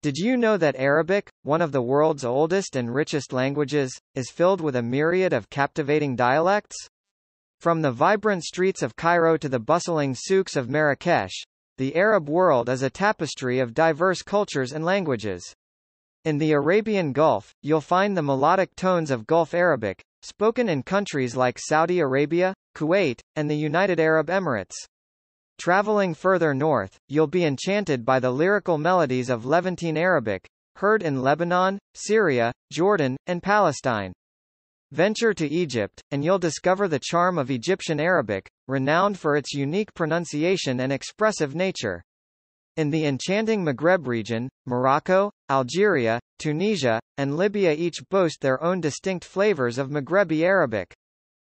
Did you know that Arabic, one of the world's oldest and richest languages, is filled with a myriad of captivating dialects? From the vibrant streets of Cairo to the bustling souks of Marrakech, the Arab world is a tapestry of diverse cultures and languages. In the Arabian Gulf, you'll find the melodic tones of Gulf Arabic, spoken in countries like Saudi Arabia, Kuwait, and the United Arab Emirates. Traveling further north, you'll be enchanted by the lyrical melodies of Levantine Arabic, heard in Lebanon, Syria, Jordan, and Palestine. Venture to Egypt, and you'll discover the charm of Egyptian Arabic, renowned for its unique pronunciation and expressive nature. In the enchanting Maghreb region, Morocco, Algeria, Tunisia, and Libya each boast their own distinct flavors of Maghrebi Arabic.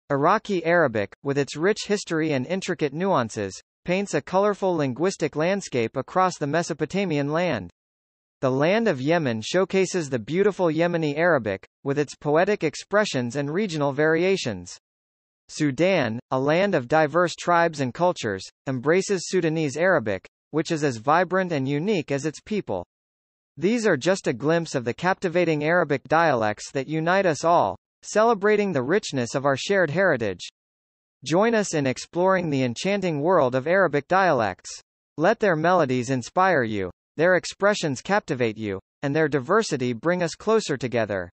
Iraqi Arabic, with its rich history and intricate nuances, paints a colorful linguistic landscape across the Mesopotamian land. The land of Yemen showcases the beautiful Yemeni Arabic, with its poetic expressions and regional variations. Sudan, a land of diverse tribes and cultures, embraces Sudanese Arabic, which is as vibrant and unique as its people. These are just a glimpse of the captivating Arabic dialects that unite us all, celebrating the richness of our shared heritage. Join us in exploring the enchanting world of Arabic dialects. Let their melodies inspire you, their expressions captivate you, and their diversity bring us closer together.